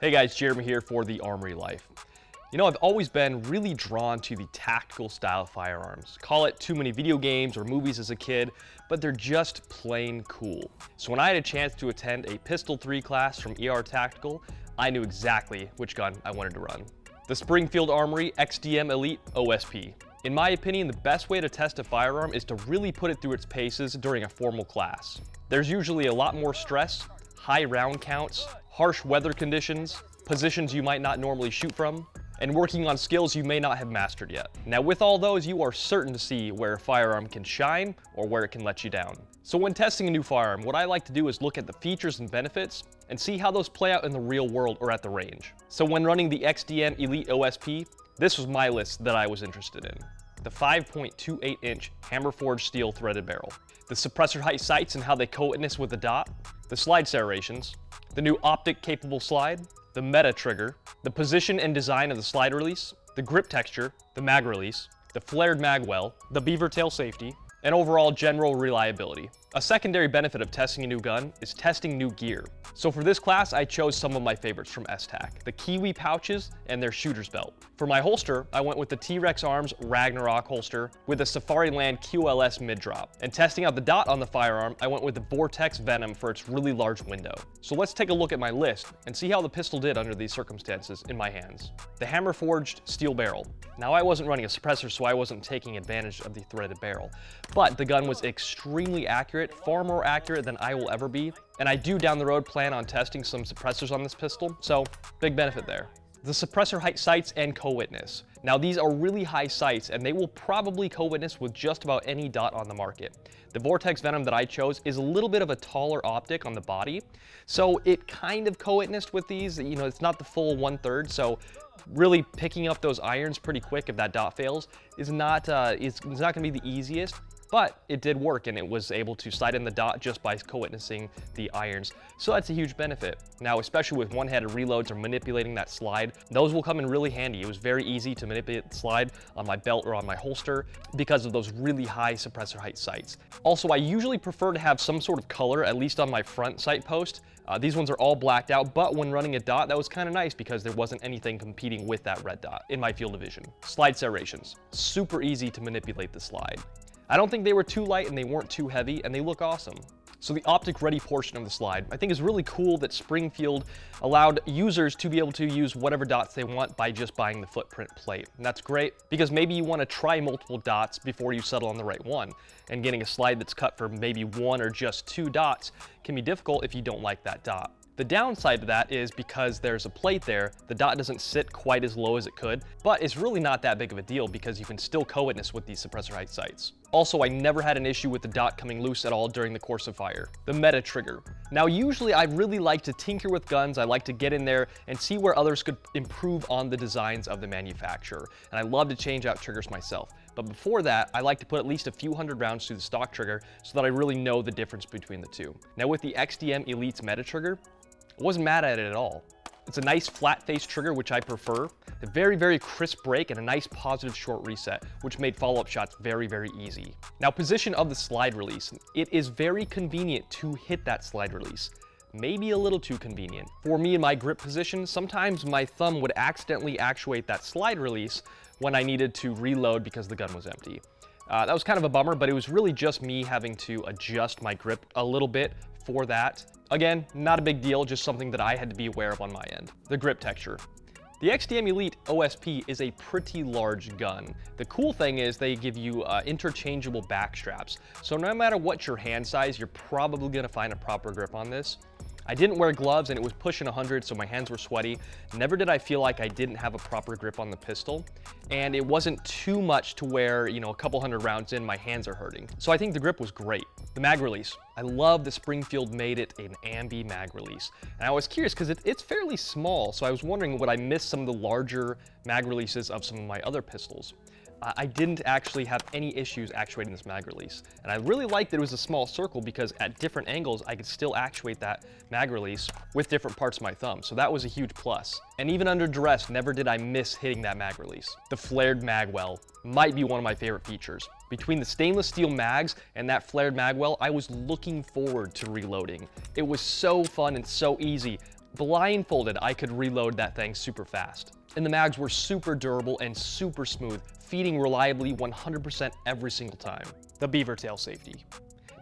Hey guys, Jeremy here for The Armory Life. You know, I've always been really drawn to the tactical style firearms. Call it too many video games or movies as a kid, but they're just plain cool. So when I had a chance to attend a Pistol 3 class from ER Tactical, I knew exactly which gun I wanted to run. The Springfield Armory XDM Elite OSP. In my opinion, the best way to test a firearm is to really put it through its paces during a formal class. There's usually a lot more stress, high round counts, harsh weather conditions, positions you might not normally shoot from, and working on skills you may not have mastered yet. Now with all those, you are certain to see where a firearm can shine or where it can let you down. So when testing a new firearm, what I like to do is look at the features and benefits and see how those play out in the real world or at the range. So when running the XDM Elite OSP, this was my list that I was interested in. The 5.28 inch hammer forged steel threaded barrel, the suppressor height sights and how they co-witness with the dot, the slide serrations, the new optic capable slide, the meta trigger, the position and design of the slide release, the grip texture, the mag release, the flared mag well, the beaver tail safety, and overall general reliability. A secondary benefit of testing a new gun is testing new gear. So for this class, I chose some of my favorites from Esstac, the Kiwi pouches and their shooter's belt. For my holster, I went with the T-Rex Arms Ragnarok holster with a Safariland QLS mid-drop. And testing out the dot on the firearm, I went with the Vortex Venom for its really large window. So let's take a look at my list and see how the pistol did under these circumstances in my hands. The hammer forged steel barrel. Now I wasn't running a suppressor, so I wasn't taking advantage of the threaded barrel, but the gun was extremely accurate, far more accurate than I will ever be, and I do down the road plan on testing some suppressors on this pistol, so big benefit there. The suppressor height sights and co-witness. Now these are really high sights and they will probably co-witness with just about any dot on the market. The Vortex Venom that I chose is a little bit of a taller optic on the body, so it kind of co-witnessed with these, you know, it's not the full one third, so really picking up those irons pretty quick if that dot fails is not, uh, is, is not gonna be the easiest, but it did work and it was able to slide in the dot just by co-witnessing the irons. So that's a huge benefit. Now, especially with one-handed reloads or manipulating that slide, those will come in really handy. It was very easy to manipulate the slide on my belt or on my holster because of those really high suppressor height sights. Also, I usually prefer to have some sort of color, at least on my front sight post. Uh, these ones are all blacked out, but when running a dot, that was kind of nice because there wasn't anything competing with that red dot in my field of vision. Slide serrations, super easy to manipulate the slide. I don't think they were too light and they weren't too heavy and they look awesome. So the optic ready portion of the slide, I think is really cool that Springfield allowed users to be able to use whatever dots they want by just buying the footprint plate. And that's great because maybe you want to try multiple dots before you settle on the right one. And getting a slide that's cut for maybe one or just two dots can be difficult if you don't like that dot. The downside to that is because there's a plate there, the dot doesn't sit quite as low as it could, but it's really not that big of a deal because you can still co-witness with these suppressor height sights. Also, I never had an issue with the dot coming loose at all during the course of fire. The meta trigger. Now, usually I really like to tinker with guns. I like to get in there and see where others could improve on the designs of the manufacturer. And I love to change out triggers myself. But before that, I like to put at least a few hundred rounds through the stock trigger so that I really know the difference between the two. Now with the XDM Elite's meta trigger, I wasn't mad at it at all. It's a nice flat face trigger, which I prefer. A very, very crisp break and a nice positive short reset, which made follow-up shots very, very easy. Now, position of the slide release. It is very convenient to hit that slide release. Maybe a little too convenient. For me in my grip position, sometimes my thumb would accidentally actuate that slide release when I needed to reload because the gun was empty. Uh, that was kind of a bummer, but it was really just me having to adjust my grip a little bit for that. Again, not a big deal, just something that I had to be aware of on my end. The grip texture. The XDM Elite OSP is a pretty large gun. The cool thing is they give you uh, interchangeable back straps. So no matter what your hand size, you're probably gonna find a proper grip on this. I didn't wear gloves and it was pushing 100, so my hands were sweaty. Never did I feel like I didn't have a proper grip on the pistol. And it wasn't too much to where, you know, a couple hundred rounds in, my hands are hurting. So I think the grip was great. The mag release. I love that Springfield made it an ambi mag release. And I was curious because it, it's fairly small, so I was wondering would I miss some of the larger mag releases of some of my other pistols. I didn't actually have any issues actuating this mag release. And I really liked that it was a small circle because at different angles, I could still actuate that mag release with different parts of my thumb. So that was a huge plus. And even under duress, never did I miss hitting that mag release. The flared mag well might be one of my favorite features. Between the stainless steel mags and that flared mag well, I was looking forward to reloading. It was so fun and so easy Blindfolded, I could reload that thing super fast. And the mags were super durable and super smooth, feeding reliably 100% every single time. The beaver tail safety.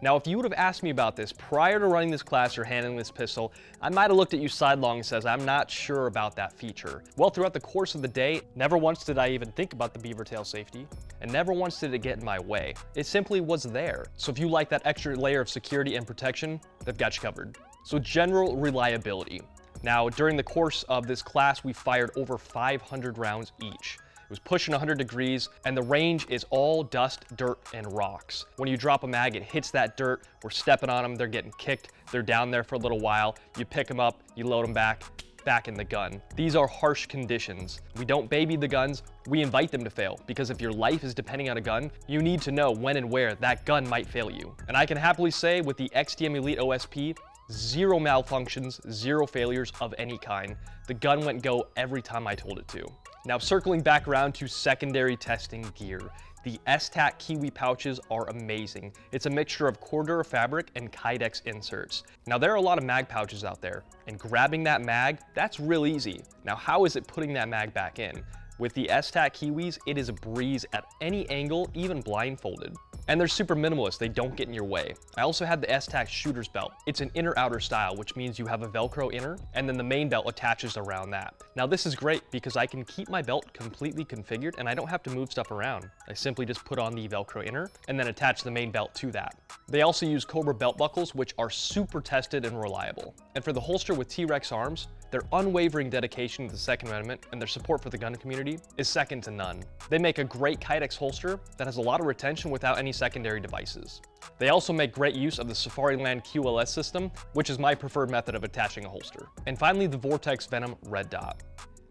Now, if you would have asked me about this prior to running this class or handling this pistol, I might have looked at you sidelong and says, I'm not sure about that feature. Well, throughout the course of the day, never once did I even think about the beaver tail safety. And never once did it get in my way. It simply was there. So if you like that extra layer of security and protection, they've got you covered. So general reliability. Now, during the course of this class, we fired over 500 rounds each. It was pushing 100 degrees, and the range is all dust, dirt, and rocks. When you drop a mag, it hits that dirt. We're stepping on them. They're getting kicked. They're down there for a little while. You pick them up, you load them back, back in the gun. These are harsh conditions. We don't baby the guns, we invite them to fail because if your life is depending on a gun, you need to know when and where that gun might fail you. And I can happily say with the XDM Elite OSP, zero malfunctions, zero failures of any kind. The gun went go every time I told it to. Now circling back around to secondary testing gear. The Esstac Kiwi pouches are amazing. It's a mixture of Cordura fabric and Kydex inserts. Now there are a lot of mag pouches out there, and grabbing that mag, that's real easy. Now how is it putting that mag back in? With the Esstac Kiwis, it is a breeze at any angle, even blindfolded. And they're super minimalist, they don't get in your way. I also had the Esstac shooter's belt. It's an inner-outer style, which means you have a Velcro inner, and then the main belt attaches around that. Now this is great because I can keep my belt completely configured and I don't have to move stuff around. I simply just put on the Velcro inner and then attach the main belt to that. They also use Cobra belt buckles, which are super tested and reliable. And for the holster with T-Rex arms, their unwavering dedication to the Second Amendment and their support for the gun community is second to none. They make a great Kydex holster that has a lot of retention without any secondary devices. They also make great use of the Safariland QLS system, which is my preferred method of attaching a holster. And finally, the Vortex Venom Red Dot.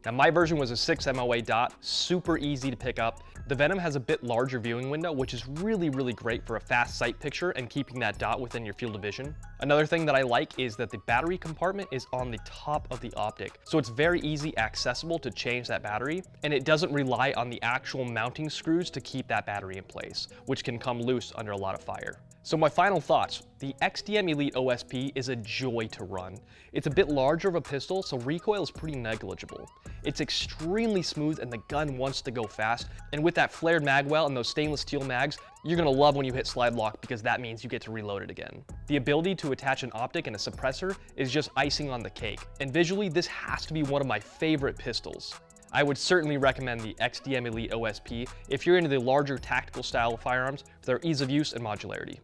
Now my version was a 6 MOA dot, super easy to pick up. The Venom has a bit larger viewing window, which is really, really great for a fast sight picture and keeping that dot within your field of vision. Another thing that I like is that the battery compartment is on the top of the optic, so it's very easy accessible to change that battery, and it doesn't rely on the actual mounting screws to keep that battery in place, which can come loose under a lot of fire. So my final thoughts, the XDM Elite OSP is a joy to run. It's a bit larger of a pistol, so recoil is pretty negligible. It's extremely smooth and the gun wants to go fast, and with that flared magwell and those stainless steel mags, you're gonna love when you hit slide lock because that means you get to reload it again. The ability to attach an optic and a suppressor is just icing on the cake, and visually this has to be one of my favorite pistols. I would certainly recommend the XDM Elite OSP if you're into the larger tactical style of firearms for their ease of use and modularity.